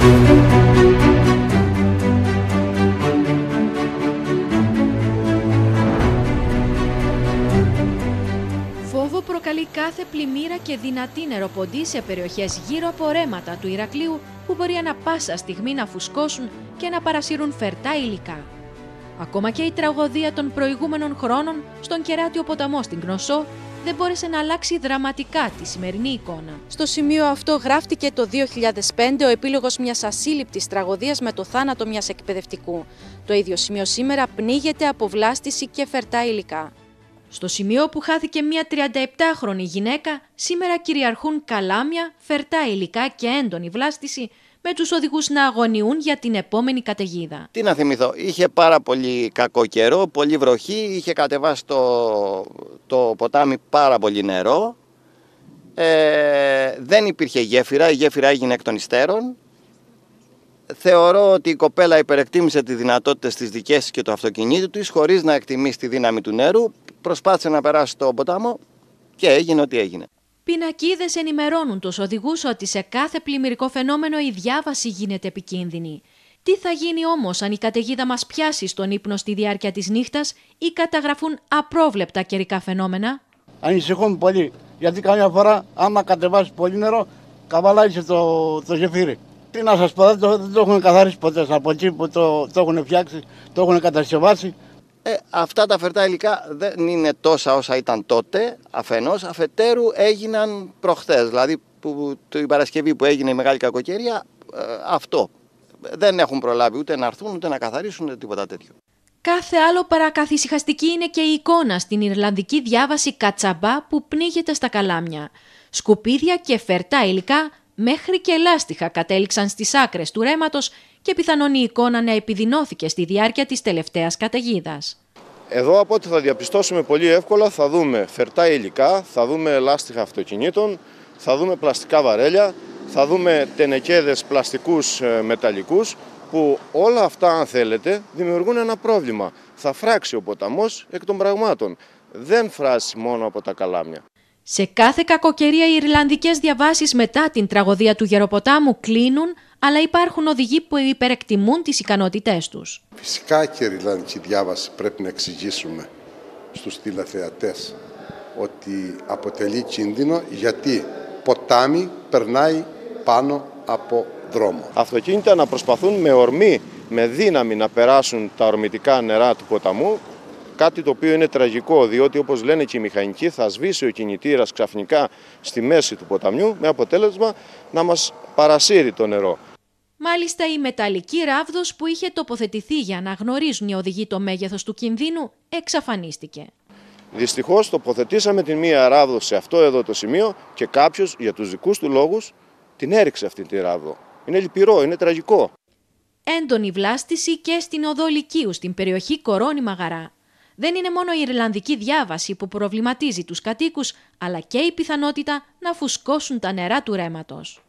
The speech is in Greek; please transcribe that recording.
Φόβο προκαλεί κάθε πλημμύρα και δυνατή νεροποντή σε περιοχές γύρω από ρέματα του Ηρακλείου που μπορεί ανα πάσα στιγμή να φουσκώσουν και να παρασύρουν φερτά υλικά. Ακόμα και η τραγωδία των προηγούμενων χρόνων στον κεράτιο ποταμό στην Κνωσό δεν μπόρεσε να αλλάξει δραματικά τη σημερινή εικόνα. Στο σημείο αυτό γράφτηκε το 2005 ο επίλογος μιας ασύλληπτης τραγωδίας με το θάνατο μιας εκπαιδευτικού. Το ίδιο σημείο σήμερα πνίγεται από βλάστηση και φερτά υλικά. Στο σημείο που χάθηκε μια 37χρονη γυναίκα, σήμερα κυριαρχούν καλάμια, φερτά υλικά και έντονη βλάστηση, με τους οδηγούς να αγωνιούν για την επόμενη καταιγίδα. Τι να θυμηθώ, είχε πάρα πολύ κακό καιρό, πολύ βροχή, είχε κατεβάσει το, το ποτάμι πάρα πολύ νερό, ε, δεν υπήρχε γέφυρα, η γέφυρα έγινε εκ των υστέρων. Θεωρώ ότι η κοπέλα υπερεκτίμησε τις δυνατότητες της δικές και του αυτοκινήτου της χωρίς να εκτιμήσει τη δύναμη του νερού, προσπάθησε να περάσει το ποτάμο και έγινε ό,τι έγινε. Πινακίδες ενημερώνουν τους οδηγούς ότι σε κάθε πλημμυρικό φαινόμενο η διάβαση γίνεται επικίνδυνη. Τι θα γίνει όμως αν η καταιγίδα μας πιάσει στον ύπνο στη διάρκεια της νύχτας ή καταγραφούν απρόβλεπτα καιρικά φαινόμενα; Ανησυχούμε πολύ. Γιατί καμιά φορά, άμα κατεβάσεις πολύ νερό, καβαλάει το, το γεφύρι. Τι να σας πω, δεν το, δεν το έχουν καθαρίσει ποτέ από εκεί που το, το έχουν φτιάξει, το έχουν κατασκευάσει. Ε, αυτά τα φερτά υλικά δεν είναι τόσα όσα ήταν τότε, αφενός, αφετέρου έγιναν προχθές, δηλαδή που, την Παρασκευή που έγινε η μεγάλη κακοκαιρία, ε, αυτό. Δεν έχουν προλάβει ούτε να έρθουν ούτε να καθαρίσουν ούτε τίποτα τέτοιο. Κάθε άλλο παρακαθησυχαστική είναι και η εικόνα στην Ιρλανδική διάβαση Κατσαμπά που πνίγεται στα καλάμια. Σκουπίδια και φερτά υλικά μέχρι και λάστιχα κατέληξαν στις άκρες του ρέματος και πιθανόν η εικόνα να επιδεινώθηκε στη διάρκεια της τελευταίας καταιγίδας. Εδώ από ό,τι θα διαπιστώσουμε πολύ εύκολα θα δούμε φερτά υλικά, θα δούμε λάστιχα αυτοκινήτων, θα δούμε πλαστικά βαρέλια, θα δούμε τενεκέδες πλαστικούς ε, μεταλλικούς που όλα αυτά αν θέλετε δημιουργούν ένα πρόβλημα. Θα φράξει ο ποταμός εκ των πραγμάτων. Δεν φράσει μόνο από τα καλάμια. Σε κάθε κακοκαιρία οι Ιρλανδικές διαβάσεις μετά την τραγωδία του Γεροποτάμου κλείνουν, αλλά υπάρχουν οδηγοί που υπερεκτιμούν τις ικανότητές τους. Φυσικά και η Ιρλανδική διάβαση πρέπει να εξηγήσουμε στους τηλεθεατές ότι αποτελεί κίνδυνο γιατί ποτάμι περνάει πάνω από δρόμο. Αυτοκίνητα να προσπαθούν με ορμή, με δύναμη να περάσουν τα ορμητικά νερά του ποταμού Κάτι το οποίο είναι τραγικό, διότι όπως λένε και οι μηχανικοί θα σβήσει ο κινητήρας ξαφνικά στη μέση του ποταμιού με αποτέλεσμα να μας παρασύρει το νερό. Μάλιστα η μεταλλική ράβδος που είχε τοποθετηθεί για να γνωρίζουν οι οδηγοί το μέγεθος του κινδύνου εξαφανίστηκε. Δυστυχώς τοποθετήσαμε την μία ράβδο σε αυτό εδώ το σημείο και κάποιος για τους δικούς του λόγους την έριξε αυτή τη ράβδο. Είναι λυπηρό, είναι τραγικό. Έντονη βλάστηση και στην οδό Λυκείου στην περιοχή Κορώνη Μαγαρά. Δεν είναι μόνο η Ιρλανδική διάβαση που προβληματίζει τους κατοίκους, αλλά και η πιθανότητα να φουσκώσουν τα νερά του ρέματος.